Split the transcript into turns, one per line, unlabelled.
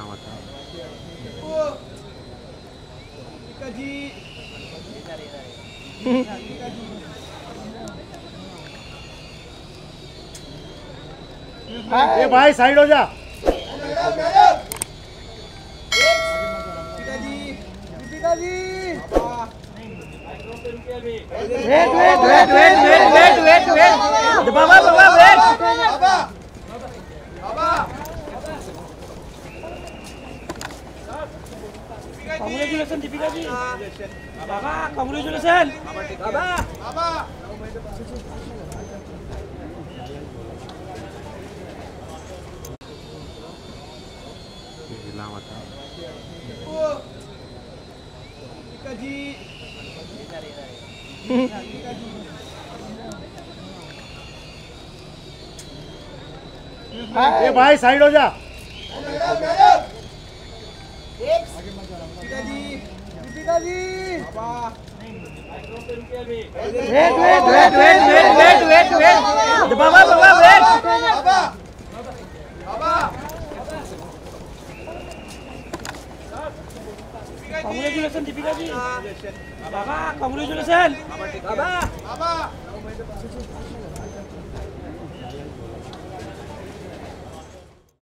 बना हुआ था
ए भाई साइड हो जा. Wait wait wait wait wait wait wait बाबा बाबा वेट Congratulations दीपिका जी बाबा congratulations बाबा
Selamat.
ए भाई साइड हो जा Wait, wait, wait, wait, wait, wait, wait, wait. The Baba, Baba, wait. Baba. Baba. Congratulations, Deepika ji. Baba, congratulations. Baba. Baba.